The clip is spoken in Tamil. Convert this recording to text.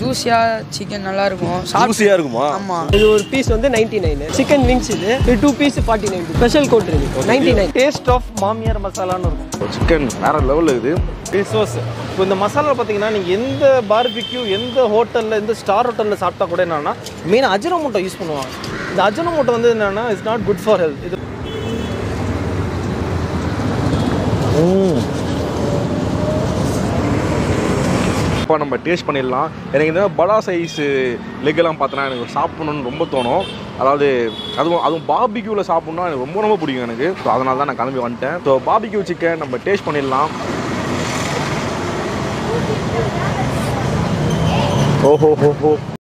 ஜூஸியாக சிக்கன் நல்லா இருக்கும் ஜூஸியாக இருக்குமா? ஆமாம் இது ஒரு பீஸ் வந்து நைன்டி நைன் சிக்கன் விங்ஸ் இது. இது two piece forty nine special code இருக்கு நைன்டி நைன் டேஸ்ட் ஆஃப் மாமியார் மசாலான்னு இருக்கும். சிக்கன் வேற லெவலில் இது. சோஸ் இப்போ இந்த மசாலா பார்த்தீங்கன்னா நீங்கள் எந்த பார்பிக்யூ எந்த ஹோட்டலில் எந்த ஸ்டார் ஹோட்டலில் சாப்பிட்டா கூட என்னன்னா மெயின் அஜினோமோட்டோ யூஸ் பண்ணுவாங்க. இந்த அஜினோமோட்டோ வந்து என்னன்னா it's not good for health இது இப்போ நம்ம டேஸ்ட் பண்ணிடலாம். எனக்கு இந்த படா சைஸு லெக்கெல்லாம் பார்த்தோன்னா எனக்கு சாப்பிட்ணுன்னு ரொம்ப தோணும். அதாவது அதுவும் அதுவும் பாபிக்யூவில் சாப்பிட்ணுன்னா எனக்கு ரொம்ப ரொம்ப பிடிக்கும் எனக்கு. ஸோ அதனால தான் நான் கிளம்பி வந்துட்டேன். ஸோ பாபிக்யூ சிக்கன் நம்ம டேஸ்ட் பண்ணிடலாம். ஓஹோ ஹோ ஹோ